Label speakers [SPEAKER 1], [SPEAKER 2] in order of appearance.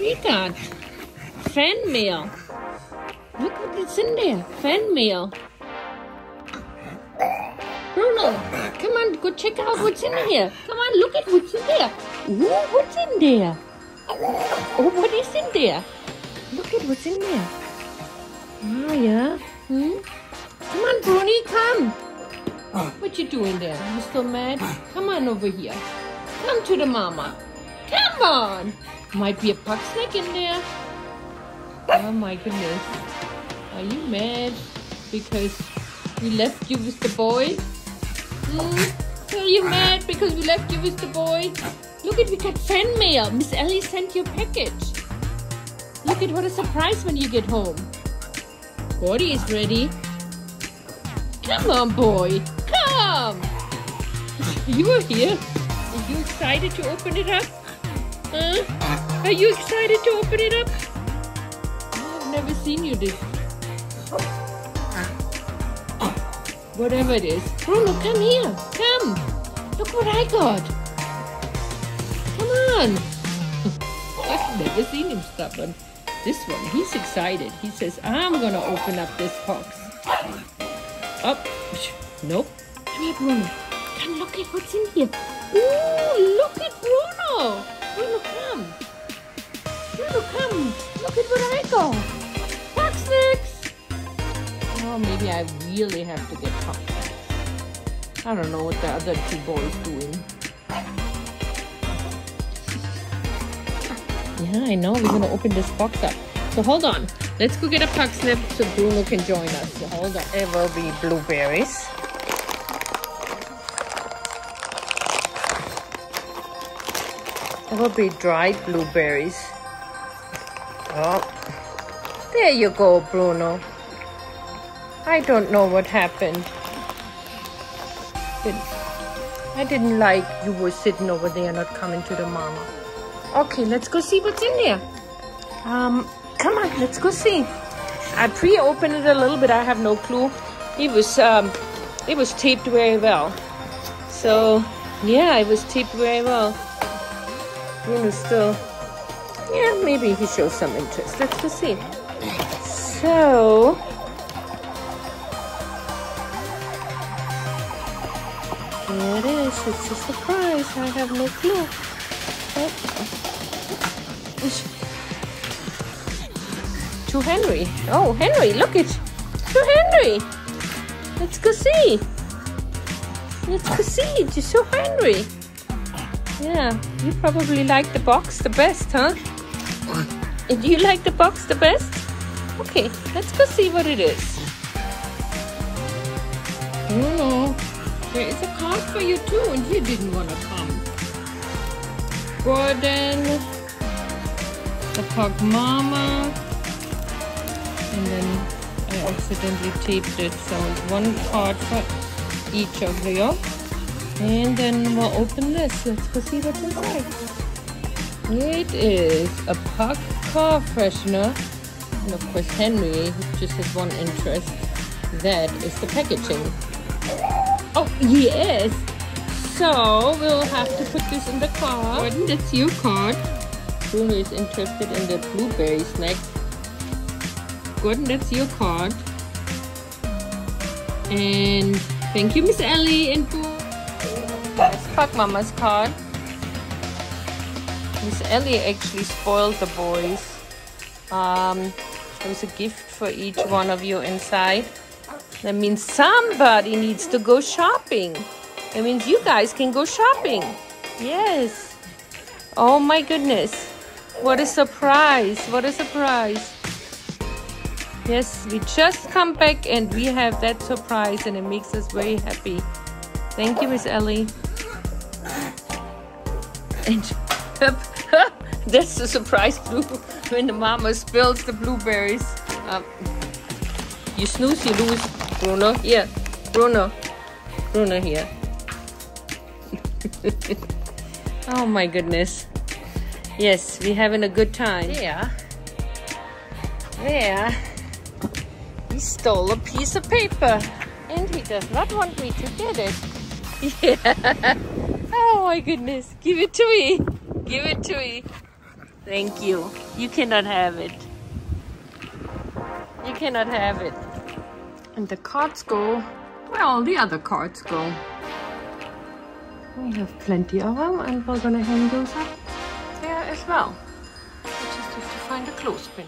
[SPEAKER 1] we got? Fan mail. Look what's in there. Fan mail. Bruno, come on, go check out what's in here. Come on, look at what's in there. Ooh, what's in there? Oh, what is in there? Look at what's in there. Oh, yeah. Hmm? Come on, Bruni, come. What you doing there? You still mad? Come on over here. Come to the mama. Come on. Might be a puck snake in there. Oh my goodness. Are you mad because we left you with the boy? Hmm? Are you mad because we left you with the boy? Look at we got fan mail. Miss Ellie sent you a package. Look at what a surprise when you get home. Gordy is ready. Come on, boy. Come. You are here. Are you excited to open it up? Huh? Are you excited to open it up? I've never seen you this. Whatever it is. Oh, Bruno, come here. Come. Look what I got. Come on. I've never seen him stubborn. This one, he's excited. He says, I'm going to open up this box. Up. Nope. Come here, Bruno. Come look at what's in here. Ooh, look at Bruno. Look at what I got. Box snacks. Oh, maybe I really have to get box snacks. I don't know what the other two boys doing. Yeah, I know. We're going to open this box up. So hold on. Let's go get a puck snip so Bruno can join us. So hold on. There will be blueberries. There will be dried blueberries. Oh, there you go, Bruno. I don't know what happened. I didn't like you were sitting over there not coming to the mama. Okay, let's go see what's in there. Um, come on, let's go see. I pre-opened it a little bit. I have no clue. It was um, it was taped very well. So yeah, it was taped very well. Bruno's still, yeah, maybe he shows some interest. Let's go see. So there it is. It's a surprise. I have no clue. Oh. To Henry. Oh, Henry, look it. To Henry. Let's go see. Let's go see. it. To show Henry. Yeah, you probably like the box the best, huh? Do you like the box the best? Okay, let's go see what it is. Oh, there is a card for you too, and you didn't want to come. Gordon, the Pug Mama, and then I accidentally taped it, so one card for each of you. And then we'll open this. Let's go see what's inside. It is a Pug car freshener. And of course Henry just has one interest. That is the packaging. Oh, yes. So we'll have to put this in the car. Gordon, that's your card. Bruno is interested in the blueberry snack. Gordon, that's your card. And thank you, Miss Ellie and Boo. That's Pug Mama's card. Miss Ellie actually spoiled the boys. Um, there's a gift for each one of you inside. That means somebody needs to go shopping. That means you guys can go shopping. Yes. Oh my goodness. What a surprise. What a surprise. Yes, we just come back and we have that surprise and it makes us very happy. Thank you, Miss Ellie. And that's the surprise blue when the mama spills the blueberries. Um, you snooze, you lose. Bruno, here. Bruno. Bruno here. oh my goodness. Yes, we're having a good time. Yeah. There. He stole a piece of paper. And he does not want me to get it. Yeah. Oh my goodness. Give it to me. Give it to me. Thank you. You cannot have it. You cannot have it. And the cards go where all the other cards go. We have plenty of them and we're gonna hang those up there as well. We just to find a clothespin.